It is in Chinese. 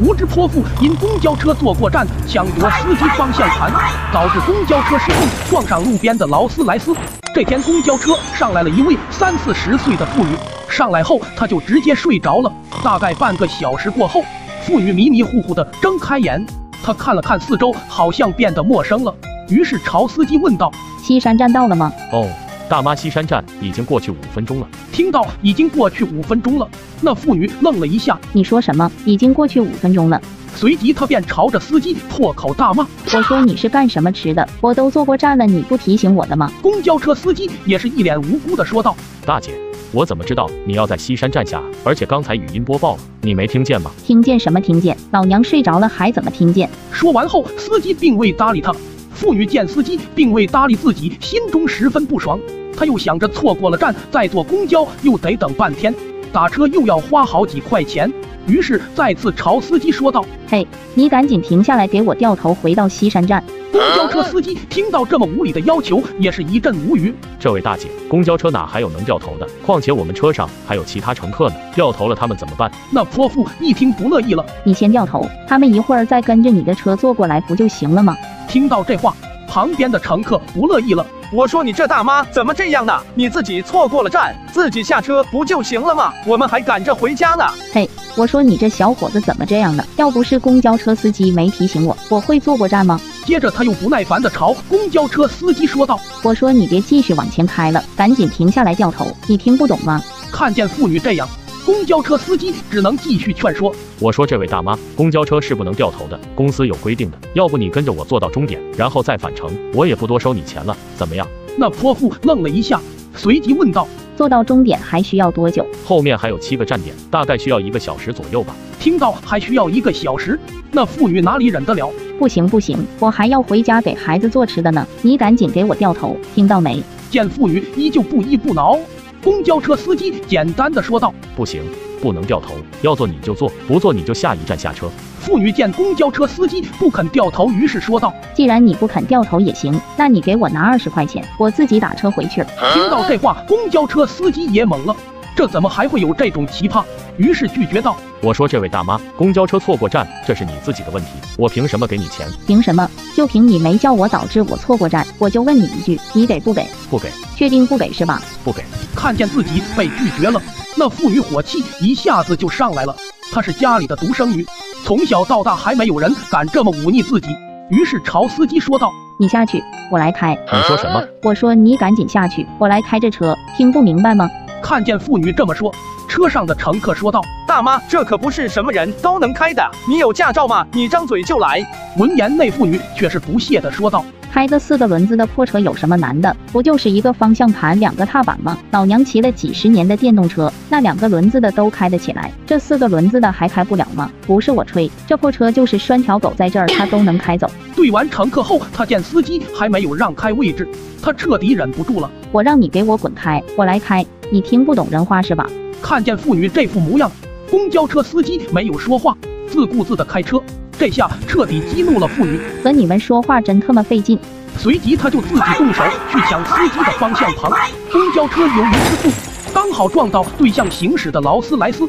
无知泼妇因公交车坐过站抢夺司机方向盘，导致公交车失控撞上路边的劳斯莱斯。这天公交车上来了一位三四十岁的妇女，上来后她就直接睡着了。大概半个小时过后，妇女迷迷糊糊的睁开眼，她看了看四周，好像变得陌生了，于是朝司机问道：“西山站到了吗？”“哦，大妈，西山站已经过去五分钟了。”听到已经过去五分钟了，那妇女愣了一下。你说什么？已经过去五分钟了？随即她便朝着司机破口大骂：“我说你是干什么吃的？我都坐过站了，你不提醒我的吗？”公交车司机也是一脸无辜的说道：“大姐，我怎么知道你要在西山站下？而且刚才语音播报了，你没听见吗？听见什么？听见？老娘睡着了还怎么听见？”说完后，司机并未搭理他。妇女见司机并未搭理自己，心中十分不爽。他又想着错过了站，再坐公交又得等半天，打车又要花好几块钱，于是再次朝司机说道：“嘿，你赶紧停下来，给我掉头回到西山站。”公交车司机听到这么无理的要求，也是一阵无语。这位大姐，公交车哪还有能掉头的？况且我们车上还有其他乘客呢，掉头了他们怎么办？那泼妇一听不乐意了：“你先掉头，他们一会儿再跟着你的车坐过来不就行了吗？”听到这话，旁边的乘客不乐意了。我说你这大妈怎么这样呢？你自己错过了站，自己下车不就行了吗？我们还赶着回家呢。嘿，我说你这小伙子怎么这样呢？要不是公交车司机没提醒我，我会坐过站吗？接着他又不耐烦地朝公交车司机说道：“我说你别继续往前开了，赶紧停下来掉头，你听不懂吗？”看见妇女这样。公交车司机只能继续劝说：“我说这位大妈，公交车是不能掉头的，公司有规定的。要不你跟着我坐到终点，然后再返程，我也不多收你钱了，怎么样？”那泼妇愣了一下，随即问道：“坐到终点还需要多久？”后面还有七个站点，大概需要一个小时左右吧。听到还需要一个小时，那妇女哪里忍得了？不行不行，我还要回家给孩子做吃的呢！你赶紧给我掉头，听到没？见妇女依旧不依不挠，公交车司机简单的说道：“不行。”不能掉头，要坐你就坐，不坐你就下一站下车。妇女见公交车司机不肯掉头，于是说道：“既然你不肯掉头也行，那你给我拿二十块钱，我自己打车回去。”听到这话，公交车司机也懵了，这怎么还会有这种奇葩？于是拒绝道：“我说这位大妈，公交车错过站，这是你自己的问题，我凭什么给你钱？凭什么？就凭你没叫我导致我错过站，我就问你一句，你给不给？不给。确定不给是吧？不给。看见自己被拒绝了。那妇女火气一下子就上来了。她是家里的独生女，从小到大还没有人敢这么忤逆自己。于是朝司机说道：“你下去，我来开。”你说什么？我说你赶紧下去，我来开这车。听不明白吗？看见妇女这么说，车上的乘客说道：“大妈，这可不是什么人都能开的。你有驾照吗？你张嘴就来。”闻言，那妇女却是不屑地说道。开个四个轮子的破车有什么难的？不就是一个方向盘、两个踏板吗？老娘骑了几十年的电动车，那两个轮子的都开得起来，这四个轮子的还开不了吗？不是我吹，这破车就是拴条狗在这儿，它都能开走。对完乘客后，他见司机还没有让开位置，他彻底忍不住了。我让你给我滚开，我来开，你听不懂人话是吧？看见妇女这副模样，公交车司机没有说话，自顾自的开车，这下彻底激怒了妇女。和你们说话真他妈费劲。随即他就自己动手去抢司机的方向盘，公交车由于失速，刚好撞到对向行驶的劳斯莱斯。